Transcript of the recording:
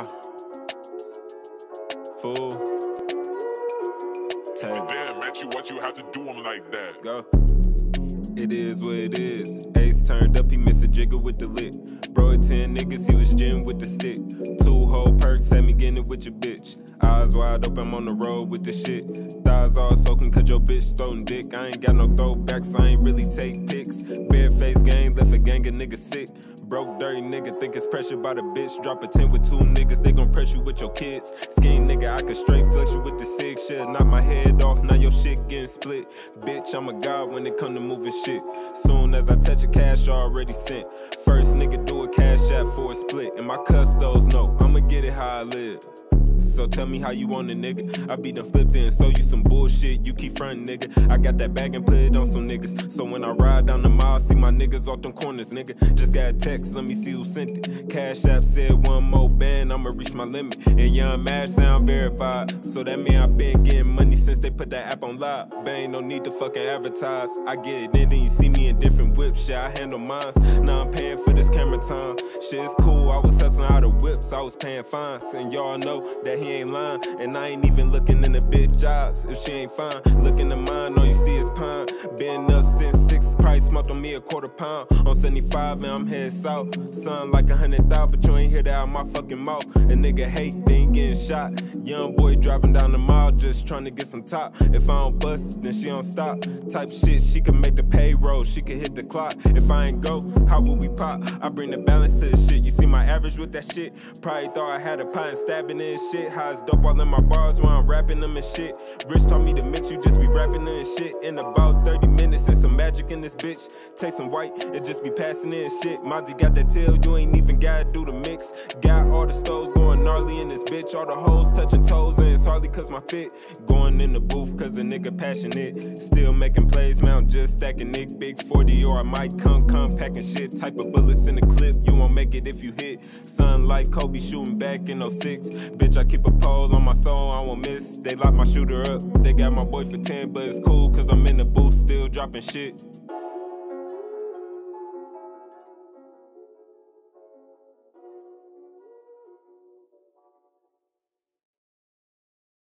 Ah. Fool. Tag. Damn, Matt, you what you have to do him like that? Go. It is what it is. Ace turned up, he missed a jigger with the lick. Bro, 10 niggas, he was gym with the stick. Two whole perks had me getting it with your bitch. Eyes wide open, I'm on the road with the shit. Thighs all soaking, cause your bitch throwing dick. I ain't got no throwbacks, I ain't really take pics. Bare face gang, left a gang of niggas sick. Broke, dirty nigga, think it's pressure by the bitch. Drop a 10 with two niggas, they gon' press you with your kids. Scheme nigga, I can straight flex you with the six shit. Knock my head off, now your shit getting split. Bitch, I'm a god when it come to moving shit. Soon as I touch a cash already sent. First split. And my custos know I'ma get it how I live. So tell me how you want it, nigga. I be done flipped and so you some bullshit. You keep frontin', nigga. I got that bag and put it on some niggas. So when I ride down the mile, see my niggas off them corners, nigga. Just got a text, let me see who sent it. Cash app said one more band, I'ma reach my limit. And Young Mash sound verified. So that mean I been getting money since they put that app on live. Bang, no need to fucking advertise. I get it, then, then you see me in different whips. Shit, I handle mines. Now I'm paying for time. Shit is cool, I was hustling out of whips, I was paying fines. And y'all know that he ain't lying. And I ain't even looking in the bitch eyes. If she ain't fine, look in the mind, all you see is pine. Been up since price smoked on me a quarter pound. On 75 and I'm head south. Son like a hundred thousand, but you ain't hear that out my fucking mouth. A nigga hate, they ain't getting shot. Young boy driving down the mall, just trying to get some top. If I don't bust, then she don't stop. Type shit, she can make the payroll, she can hit the clock. If I ain't go, how would we pop? I bring the balance to the shit. You see my average with that shit? Probably thought I had a pint stabbing in shit. How it's dope all in my bars when I'm rapping them and shit. Rich told me to mix, you just be rapping them and shit. In about 30 minutes and some magic in this bitch. Take some white it just be passing in shit. Mozzie got that tail, you ain't even gotta do the mix. Got all the stoves going gnarly in this bitch. All the hoes touching toes, and it's hardly cause my fit. Going in the booth cause a nigga passionate. Still making plays, man, I'm just stacking Nick. Big 40 or I might come, come packing shit. Type of bullets in the clip, you won't make it if you hit. Like Kobe shooting back in 06. Bitch, I keep a pole on my soul, I won't miss. They lock my shooter up. They got my boy for 10, but it's cool cause I'm in the booth still dropping shit.